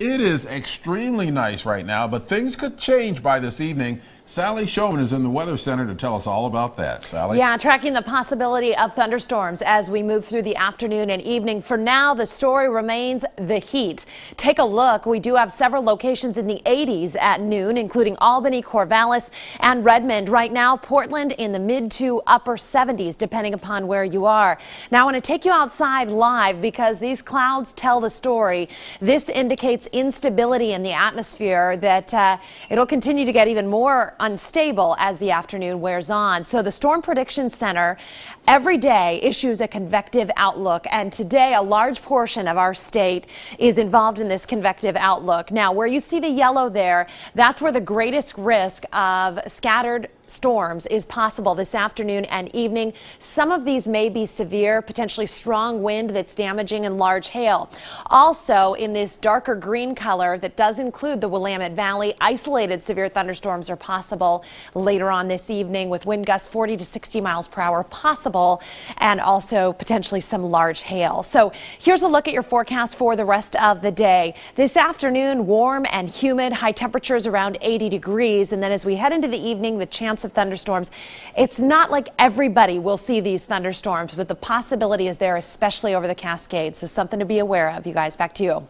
It is extremely nice right now, but things could change by this evening. Sally Showman is in the Weather Center to tell us all about that. Sally? Yeah, tracking the possibility of thunderstorms as we move through the afternoon and evening. For now, the story remains the heat. Take a look. We do have several locations in the 80s at noon, including Albany, Corvallis, and Redmond. Right now, Portland in the mid to upper 70s, depending upon where you are. Now, I want to take you outside live because these clouds tell the story. This indicates instability in the atmosphere that uh, it'll continue to get even more unstable as the afternoon wears on. So the Storm Prediction Center every day issues a convective outlook. And today, a large portion of our state is involved in this convective outlook. Now, where you see the yellow there, that's where the greatest risk of scattered storms is possible this afternoon and evening. Some of these may be severe, potentially strong wind that's damaging and large hail. Also, in this darker green color that does include the Willamette Valley, isolated severe thunderstorms are possible later on this evening with wind gusts 40 to 60 miles per hour possible and also potentially some large hail. So here's a look at your forecast for the rest of the day. This afternoon, warm and humid, high temperatures around 80 degrees. And then as we head into the evening, the chance chance of thunderstorms. It's not like everybody will see these thunderstorms, but the possibility is there, especially over the Cascades. So something to be aware of. You guys, back to you.